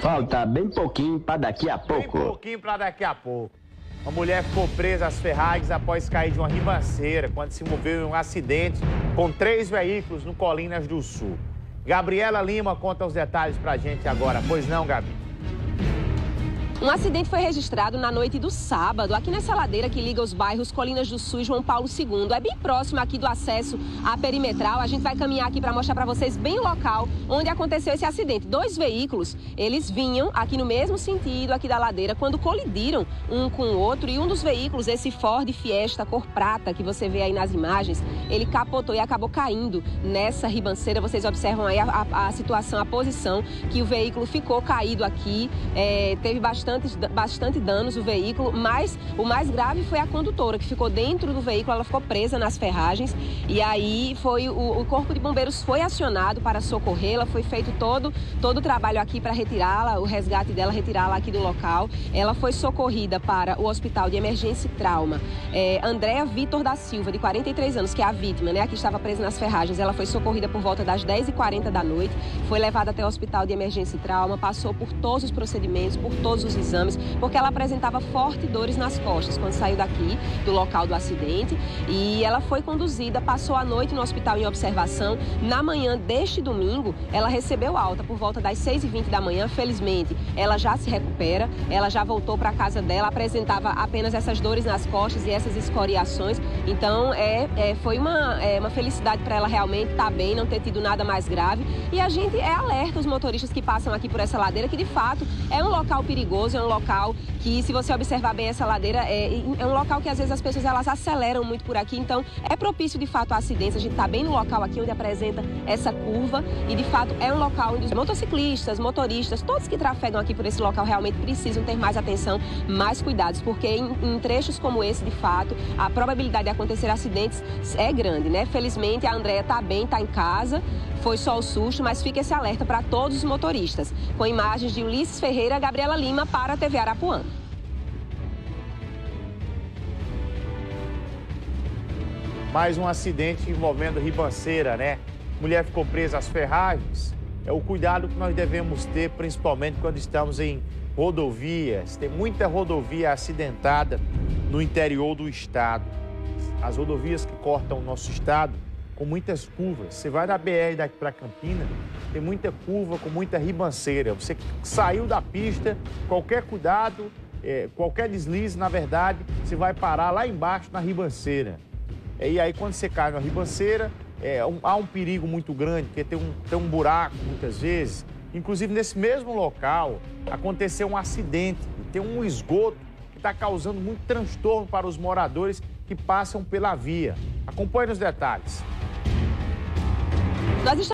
Falta bem pouquinho para daqui a pouco. Bem pouquinho para daqui a pouco. Uma mulher ficou presa às ferragens após cair de uma ribanceira quando se moveu em um acidente com três veículos no Colinas do Sul. Gabriela Lima conta os detalhes pra gente agora. Pois não, Gabi? Um acidente foi registrado na noite do sábado, aqui nessa ladeira que liga os bairros Colinas do Sul e João Paulo II. É bem próximo aqui do acesso à perimetral. A gente vai caminhar aqui para mostrar para vocês bem o local onde aconteceu esse acidente. Dois veículos, eles vinham aqui no mesmo sentido aqui da ladeira quando colidiram um com o outro e um dos veículos, esse Ford Fiesta cor prata que você vê aí nas imagens, ele capotou e acabou caindo nessa ribanceira. Vocês observam aí a, a, a situação, a posição que o veículo ficou caído aqui. É, teve bastante bastante, bastante danos o veículo, mas o mais grave foi a condutora, que ficou dentro do veículo, ela ficou presa nas ferragens. E aí foi o, o Corpo de Bombeiros foi acionado para socorrê-la, foi feito todo, todo o trabalho aqui para retirá-la, o resgate dela, retirá-la aqui do local. Ela foi socorrida para o Hospital de Emergência e Trauma. É, Andréa Vitor da Silva, de 43 anos, que é a vítima, né? Aqui estava presa nas ferragens. Ela foi socorrida por volta das 10h40 da noite, foi levada até o Hospital de Emergência e Trauma, passou por todos os procedimentos, por todos os exames, porque ela apresentava fortes dores nas costas quando saiu daqui do local do acidente e ela foi conduzida, passou a noite no hospital em observação. Na manhã deste domingo, ela recebeu alta por volta das 6h20 da manhã. Felizmente, ela já se recupera, ela já voltou para casa dela, apresentava apenas essas dores nas costas e essas escoriações. Então, é, é foi uma, é, uma felicidade para ela realmente estar tá bem, não ter tido nada mais grave. E a gente é alerta os motoristas que passam aqui por essa ladeira, que de fato é um local perigoso é um local que, se você observar bem essa ladeira, é, é um local que às vezes as pessoas elas aceleram muito por aqui, então é propício de fato a acidentes. A gente está bem no local aqui onde apresenta essa curva e de fato é um local onde os motociclistas, motoristas, todos que trafegam aqui por esse local realmente precisam ter mais atenção, mais cuidados, porque em, em trechos como esse, de fato, a probabilidade de acontecer acidentes é grande, né? Felizmente a Andrea está bem, está em casa, foi só o susto, mas fica esse alerta para todos os motoristas. Com imagens de Ulisses Ferreira, Gabriela Lima para a TV Arapuã. Mais um acidente envolvendo ribanceira, né? Mulher ficou presa às ferragens. É o cuidado que nós devemos ter, principalmente quando estamos em rodovias. Tem muita rodovia acidentada no interior do estado. As rodovias que cortam o nosso estado com muitas curvas. Você vai na BR daqui para Campina, tem muita curva com muita ribanceira. Você saiu da pista, qualquer cuidado, é, qualquer deslize, na verdade, você vai parar lá embaixo na ribanceira. E aí, quando você cai na ribanceira, é, um, há um perigo muito grande, porque tem um, tem um buraco muitas vezes. Inclusive, nesse mesmo local, aconteceu um acidente, tem um esgoto que está causando muito transtorno para os moradores que passam pela via. Acompanhe os detalhes. Nós estamos